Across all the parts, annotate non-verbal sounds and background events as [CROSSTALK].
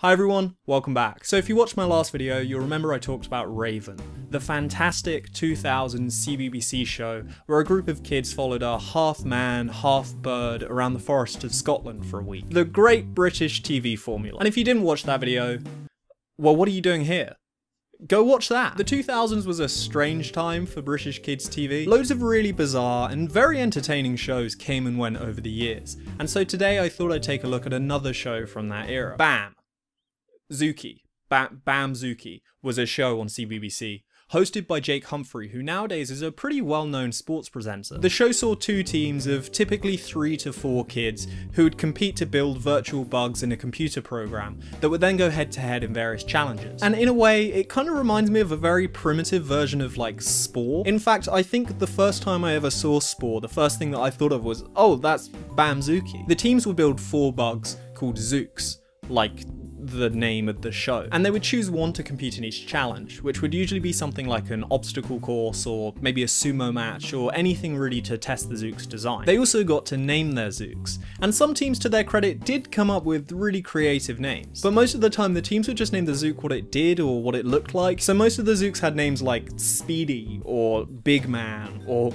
Hi everyone, welcome back. So if you watched my last video, you'll remember I talked about Raven, the fantastic 2000 CBBC show where a group of kids followed a half man, half bird around the forest of Scotland for a week. The great British TV formula. And if you didn't watch that video, well what are you doing here? Go watch that. The 2000s was a strange time for British kids TV. Loads of really bizarre and very entertaining shows came and went over the years. And so today I thought I'd take a look at another show from that era. Bam! Zuki, ba- Bamzooki, was a show on CBBC, hosted by Jake Humphrey, who nowadays is a pretty well known sports presenter. The show saw two teams of typically three to four kids who would compete to build virtual bugs in a computer program that would then go head to head in various challenges. And in a way, it kind of reminds me of a very primitive version of like Spore. In fact, I think the first time I ever saw Spore, the first thing that I thought of was, oh, that's Bamzooki. The teams would build four bugs called Zooks, like the name of the show. And they would choose one to compete in each challenge, which would usually be something like an obstacle course or maybe a sumo match or anything really to test the Zook's design. They also got to name their Zooks, and some teams to their credit did come up with really creative names. But most of the time the teams would just name the Zook what it did or what it looked like, so most of the Zooks had names like Speedy or Big Man or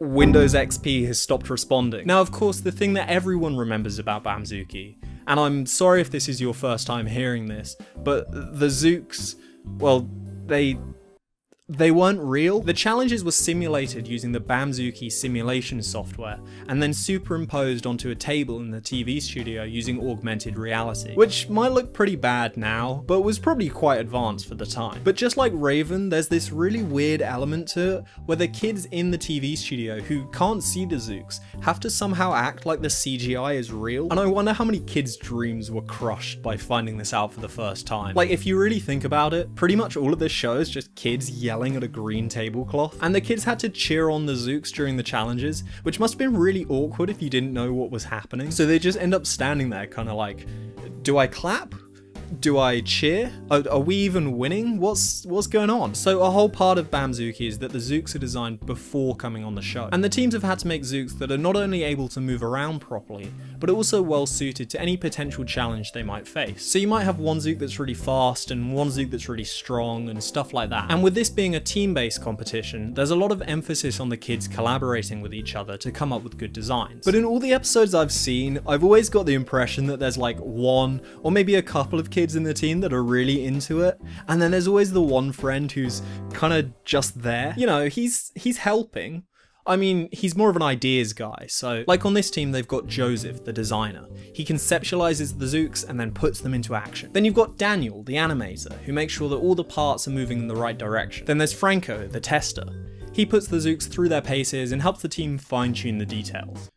Windows XP has stopped responding. Now of course the thing that everyone remembers about Bamzooki and I'm sorry if this is your first time hearing this, but the Zooks, well, they they weren't real. The challenges were simulated using the Bamzooki simulation software and then superimposed onto a table in the TV studio using augmented reality, which might look pretty bad now, but was probably quite advanced for the time. But just like Raven, there's this really weird element to it where the kids in the TV studio who can't see the Zooks have to somehow act like the CGI is real. And I wonder how many kids' dreams were crushed by finding this out for the first time. Like if you really think about it, pretty much all of this show is just kids yelling yelling at a green tablecloth, and the kids had to cheer on the Zooks during the challenges, which must have been really awkward if you didn't know what was happening. So they just end up standing there kind of like, do I clap? Do I cheer? Are, are, we even winning? What's what's going on? So a whole part of Bamzooki is that the Zooks are designed before coming on the show. And the teams have had to make Zooks that are not only able to move around properly, but also well suited to any potential challenge they might face. So you might have one Zook that's really fast and one Zook that's really strong and stuff like that. And with this being a team-based competition, there's a lot of emphasis on the kids collaborating with each other to come up with good designs. But in all the episodes I've seen, I've always got the impression that there's like one or maybe a couple of kids in the team that are really into it, and then there's always the one friend who's kind of just there. You know, he's he's helping, I mean, he's more of an ideas guy, so like on this team they've got Joseph, the designer. He conceptualizes the Zooks and then puts them into action. Then you've got Daniel, the animator, who makes sure that all the parts are moving in the right direction. Then there's Franco, the tester. He puts the Zooks through their paces and helps the team fine tune the details.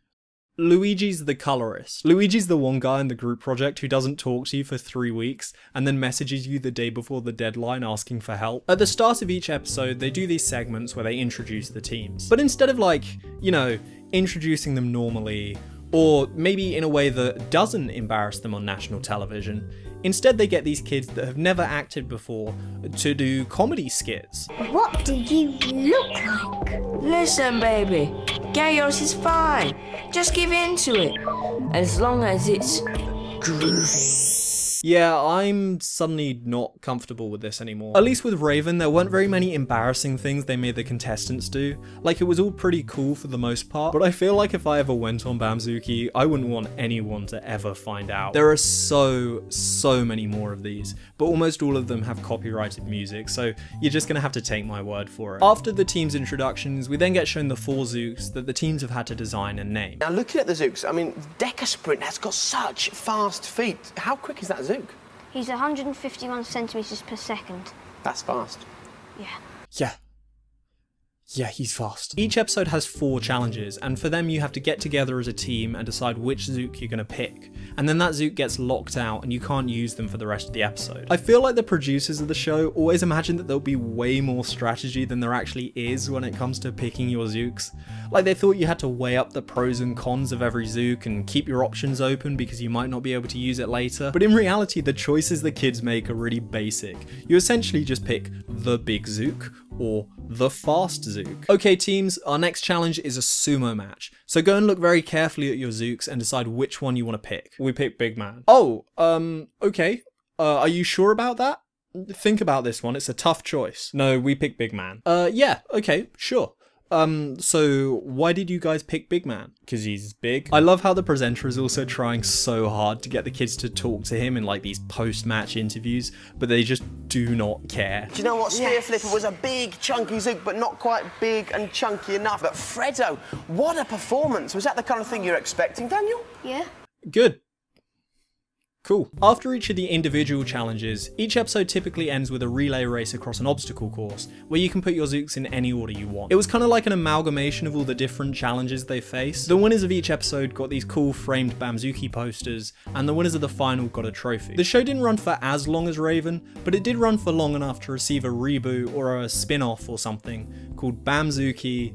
Luigi's the colorist. Luigi's the one guy in the group project who doesn't talk to you for three weeks and then messages you the day before the deadline asking for help. At the start of each episode, they do these segments where they introduce the teams. But instead of like, you know, introducing them normally, or maybe in a way that doesn't embarrass them on national television, Instead, they get these kids that have never acted before to do comedy skits. What do you look like? Listen, baby, chaos is fine. Just give in to it, as long as it's groovy. Yeah, I'm suddenly not comfortable with this anymore. At least with Raven, there weren't very many embarrassing things they made the contestants do. Like, it was all pretty cool for the most part, but I feel like if I ever went on Bamzooki, I wouldn't want anyone to ever find out. There are so, so many more of these, but almost all of them have copyrighted music, so you're just gonna have to take my word for it. After the team's introductions, we then get shown the four Zooks that the teams have had to design and name. Now looking at the Zooks, I mean, Deca Sprint has got such fast feet. How quick is that Zook? He's 151 centimetres per second. That's fast. Yeah. Yeah. Yeah, he's fast. Each episode has four challenges, and for them you have to get together as a team and decide which Zook you're going to pick. And then that Zook gets locked out and you can't use them for the rest of the episode. I feel like the producers of the show always imagine that there'll be way more strategy than there actually is when it comes to picking your Zooks. Like they thought you had to weigh up the pros and cons of every Zook and keep your options open because you might not be able to use it later. But in reality, the choices the kids make are really basic. You essentially just pick the big Zook or the fast Zook. Okay teams, our next challenge is a sumo match. So go and look very carefully at your Zooks and decide which one you want to pick. We pick Big Man. Oh, um, okay. Uh, are you sure about that? Think about this one. It's a tough choice. No, we pick Big Man. Uh, yeah, okay, sure. Um, so why did you guys pick Big Man? Because he's big. I love how the presenter is also trying so hard to get the kids to talk to him in like these post-match interviews, but they just do not care. Do you know what? Spear Flipper was a big, chunky Zook, but not quite big and chunky enough. But Freddo, what a performance! Was that the kind of thing you're expecting, Daniel? Yeah. Good. Cool. After each of the individual challenges, each episode typically ends with a relay race across an obstacle course, where you can put your Zooks in any order you want. It was kind of like an amalgamation of all the different challenges they face. The winners of each episode got these cool framed Bamzooki posters, and the winners of the final got a trophy. The show didn't run for as long as Raven, but it did run for long enough to receive a reboot or a spin-off or something called Bamzooki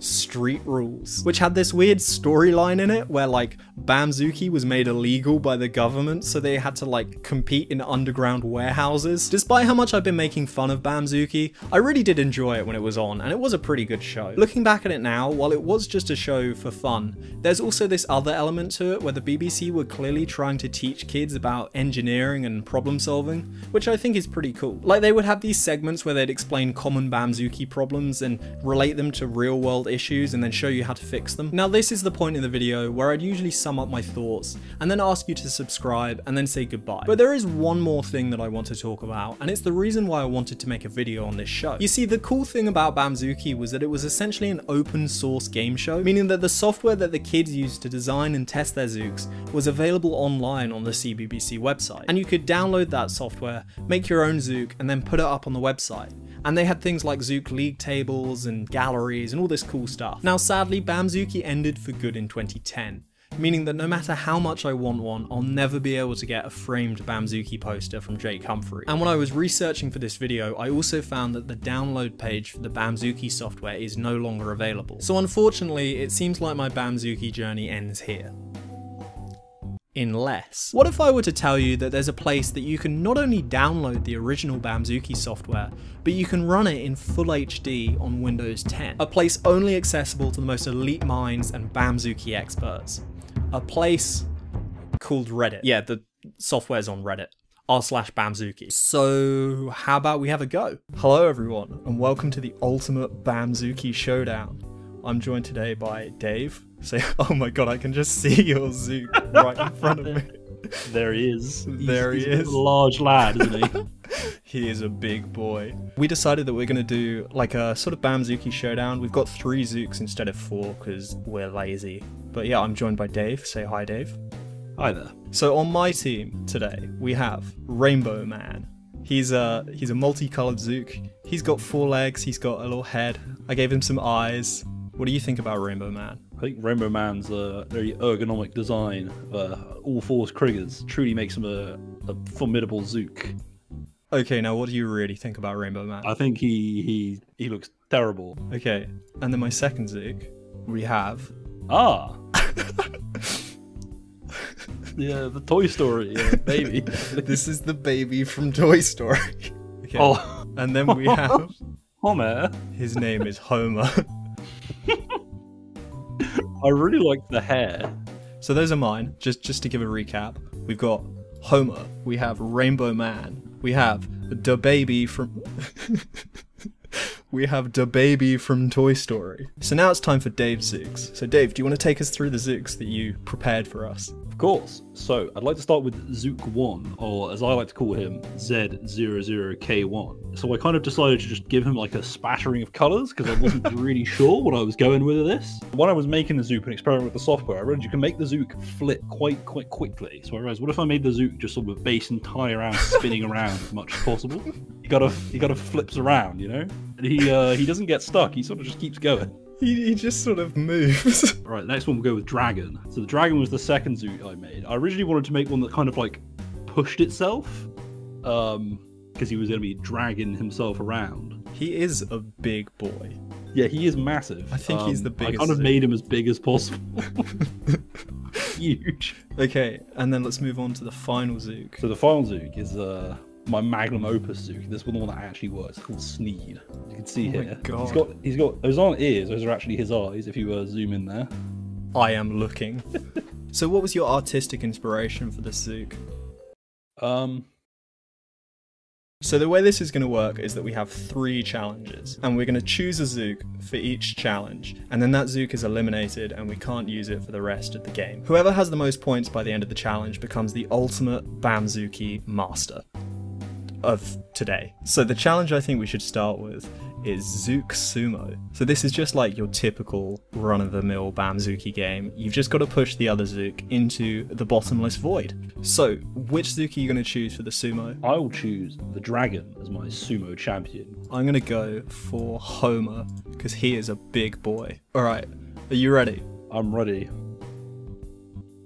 Street Rules, which had this weird storyline in it where like Bamzooki was made illegal by the government, so they had to like compete in underground warehouses. Despite how much I've been making fun of Bamzooki, I really did enjoy it when it was on, and it was a pretty good show. Looking back at it now, while it was just a show for fun, there's also this other element to it where the BBC were clearly trying to teach kids about engineering and problem solving, which I think is pretty cool. Like they would have these segments where they'd explain common Bamzooki problems and relate them to real world issues and then show you how to fix them. Now this is the point in the video where I'd usually sum up my thoughts and then ask you to subscribe and then say goodbye. But there is one more thing that I want to talk about and it's the reason why I wanted to make a video on this show. You see the cool thing about Bamzooki was that it was essentially an open source game show, meaning that the software that the kids used to design and test their Zooks was available online on the CBBC website. And you could download that software, make your own Zook and then put it up on the website and they had things like Zook League tables and galleries and all this cool stuff. Now sadly, Bamzooki ended for good in 2010, meaning that no matter how much I want one, I'll never be able to get a framed Bamzooki poster from Jake Humphrey. And when I was researching for this video, I also found that the download page for the Bamzooki software is no longer available. So unfortunately, it seems like my Bamzooki journey ends here in less. What if I were to tell you that there's a place that you can not only download the original Bamzooki software, but you can run it in full HD on Windows 10? A place only accessible to the most elite minds and Bamzooki experts. A place called Reddit. Yeah, the software's on Reddit r slash Bamzooki. So how about we have a go? Hello everyone, and welcome to the ultimate Bamzooki showdown. I'm joined today by Dave. Say, [LAUGHS] oh my god, I can just see your Zook right in front of me. [LAUGHS] There he is. He's- There he he's a large lad, isn't he? [LAUGHS] He is a big boy. We decided that we're going to do like a sort of Bamzooki showdown. We've got three Zooks instead of four because we're lazy. But yeah, I'm joined by Dave. Say hi, Dave. Hi there. So on my team today, we have Rainbow Man. He's a he's a multicolored Zook. He's got four legs. He's got a little head. I gave him some eyes. What do you think about Rainbow Man? I think Rainbow Man's uh, very ergonomic design, uh, all fours Kriggers, truly makes him a, a formidable Zook. Okay, now what do you really think about Rainbow Man? I think he he he looks terrible. Okay, and then my second Zook, we have Ah. [LAUGHS] yeah, the Toy Story yeah, baby. [LAUGHS] this is the baby from Toy Story. [LAUGHS] okay, oh, and then we have Homer. his name is Homer. I really like the hair. So those are mine. Just just to give a recap, we've got Homer, we have Rainbow Man, we have the baby from [LAUGHS] we have the baby from Toy Story. So now it's time for Dave's Zooks. So Dave, do you want to take us through the Zooks that you prepared for us? Of course. So I'd like to start with Zook 1, or as I like to call him, Z00K1. So I kind of decided to just give him like a spattering of colours because I wasn't [LAUGHS] really sure what I was going with this. When I was making the Zook and experimenting with the software, I realized you can make the Zook flip quite quite quickly. So I realized, what if I made the Zook just sort of base and tie around, spinning [LAUGHS] around as much as possible? He got a he got a flips around, you know? And he uh, he doesn't get stuck. He sort of just keeps going. He, he just sort of moves. All [LAUGHS] right, next one we'll go with Dragon. So the Dragon was the second Zook I made. I originally wanted to make one that kind of like pushed itself, um, because he was going to be dragging himself around. he is a big boy. Yeah, he is massive. I think he's the biggest. I biggest kind of Zook. made him as big as possible. [LAUGHS] Huge. Okay, and then let's move on to the final Zook. So the final Zook is uh my magnum opus Zook. This one the one that actually works. It's called Sneed. You can see Oh here. God. He's got he's got those aren't ears. Those are actually his eyes. If you uh, zoom in there. I am looking. [LAUGHS] so what was your artistic inspiration for the Zook? Um, So the way this is going to work is that we have three challenges, and we're going to choose a Zook for each challenge, and then that Zook is eliminated and we can't use it for the rest of the game. Whoever has the most points by the end of the challenge becomes the ultimate Bamzooki master of today. So the challenge I think we should start with is Zook Sumo. So this is just like your typical run-of-the-mill Bamzooki game. You've just got to push the other Zook into the bottomless void. So which Zook are you going to choose for the Sumo? I will choose the dragon as my sumo champion. I'm gonna go for Homer because he is a big boy. All right, are you ready? I'm ready.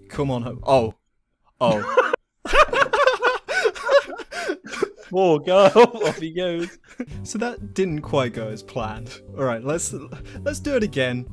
Come on, Homer. Oh, oh. [LAUGHS] Poor girl, [LAUGHS] off he goes. [LAUGHS] so that didn't quite go as planned. All right, let's let's do it again,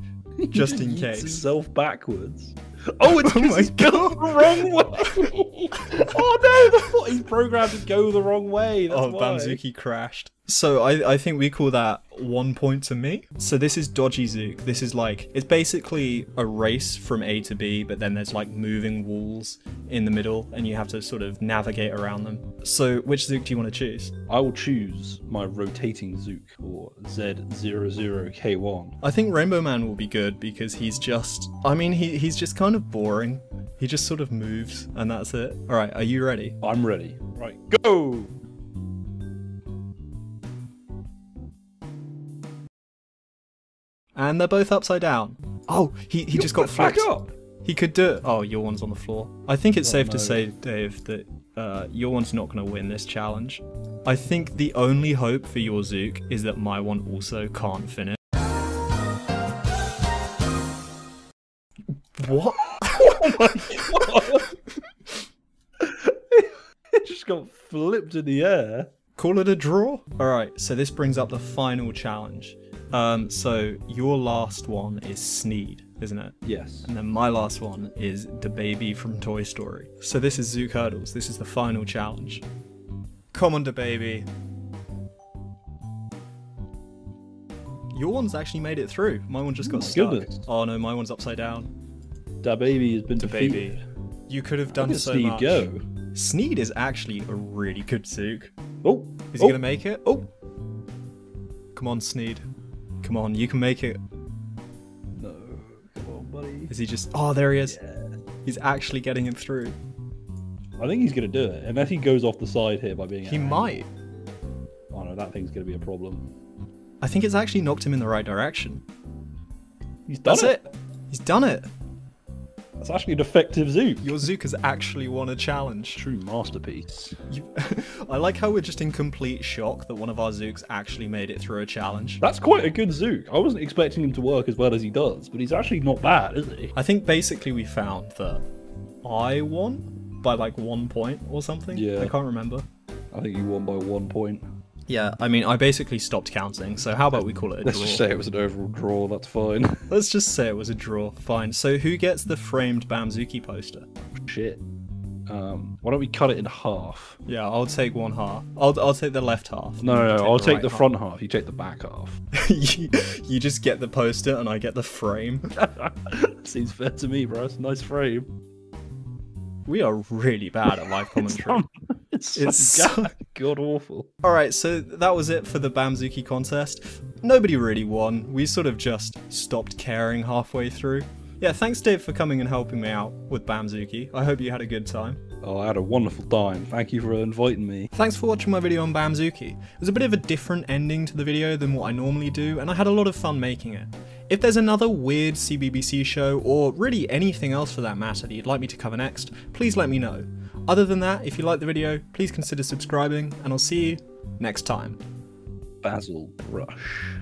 just in [LAUGHS] case. Himself backwards. Oh, it's Oh my going the wrong way. oh no, the he's programmed to go the wrong way. That's Oh, why. Bamzooki crashed. So I, I think we call that one point to me. So this is Dodgy Zook. This is like, it's basically a race from A to B, but then there's like moving walls in the middle and you have to sort of navigate around them. So which Zook do you want to choose? I will choose my rotating Zook or Z00K1. I think Rainbow Man will be good because he's just, I mean, he, he's just kind of boring. He just sort of moves and that's it. All right, are you ready? I'm ready. Right, go! And they're both upside down. Oh, he, he just got Back flipped. up! He could do it. Oh, your one's on the floor. I think it's Oh, safe to say, Dave, that uh, your one's not going to win this challenge. I think the only hope for your Zook is that my one also can't finish. What? [LAUGHS] Oh my god! [LAUGHS] it just got flipped in the air. Call it a draw? Alright, so this brings up the final challenge. Um, so your last one is Sneed, isn't it? Yes. And then my last one is the baby from Toy Story. So this is Zook Hurdles. This is the final challenge. Come on, the baby. Your one's actually made it through. My one just got my stuck. goodness. Oh no, my one's upside down. That baby has been The defeated. baby. You could have done so Sneed much. go. Sneed is actually a really good Zook. Oh, Is he oh, gonna make it? Oh! Come on, Sneed. Come on, you can make it. No, come on, buddy. Is he just. Oh, there he is. Yeah. He's actually getting it through. I think he's gonna do it, unless he goes off the side here by being. He might. Oh no, that thing's gonna be a problem. I think it's actually knocked him in the right direction. He's done That's it. He's done it. That's actually an effective Zook. Your Zook has actually won a challenge. True masterpiece. You... [LAUGHS] I like how we're just in complete shock that one of our Zooks actually made it through a challenge. That's quite a good Zook. I wasn't expecting him to work as well as he does, but he's actually not bad, is he? I think basically we found that I won by like one point or something. Yeah. I can't remember. I think you won by one point. Yeah, I mean, I basically stopped counting, so how about we call it a draw? Let's just say it was an overall draw. That's fine. [LAUGHS] Let's just say it was a draw. Fine. So who gets the framed Bamzooki poster? Shit. Um, why don't we cut it in half? Yeah, I'll take one half. I'll, I'll take the left half. No, no, no. I'll take right the front half. You take the back half. [LAUGHS] you, you just get the poster and I get the frame. [LAUGHS] Seems fair to me, bro. It's a nice frame. We are really bad at live commentary. It's, It's so- god awful. Alright, so that was it for the Bamzooki contest. Nobody really won. We sort of just stopped caring halfway through. Yeah, thanks Dave for coming and helping me out with Bamzooki. I hope you had a good time. Oh, I had a wonderful time. Thank you for inviting me. Thanks for watching my video on Bamzooki. It was a bit of a different ending to the video than what I normally do, and I had a lot of fun making it. If there's another weird CBBC show, or really anything else for that matter that you'd like me to cover next, please let me know. Other than that, if you like the video, please consider subscribing, and I'll see you next time. Basil Brush.